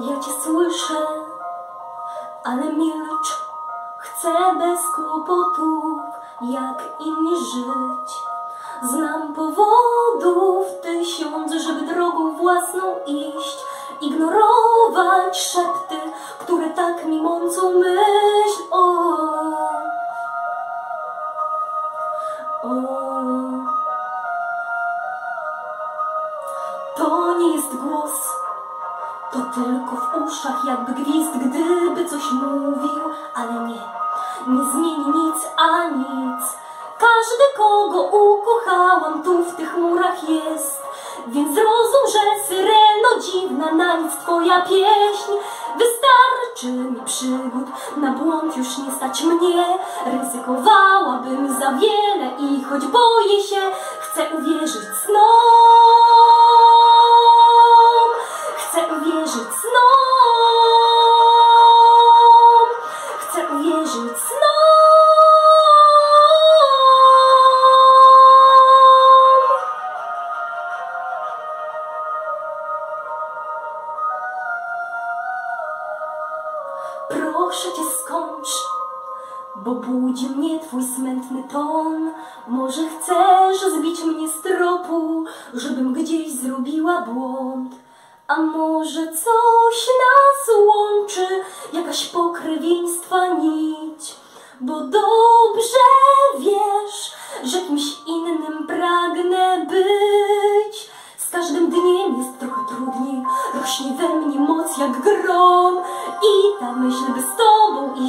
Ja cię słyszę, ale milcz. Chcę bez kłopotów, jak inni żyć. Znam powodów tysiąc, żeby drogą własną iść. Ignorować szepty, które tak mi mącą myśl. O, o. To nie jest głos, to tylko w uszach jakby gwizd, gdyby coś mówił, ale nie, nie zmieni nic, a nic. Każdy, kogo ukochałam, tu w tych murach jest, więc zrozum, że syreno dziwna, na nic twoja pieśń. Wystarczy mi przygód, na błąd już nie stać mnie, ryzykowałabym za wiele i choć boję się, chcę uwierzyć snom. Proszę cię skończ, bo budzi mnie twój smętny ton. Może chcesz zbić mnie z tropu, żebym gdzieś zrobiła błąd. A może coś nas łączy, jakaś pokrewieństwa nić, bo dobrze wiesz, że kimś innym pragnę być. Z każdym dniem jest trochę trudniej, rośnie we mnie moc jak grom i ta myśl, by z tobą iść,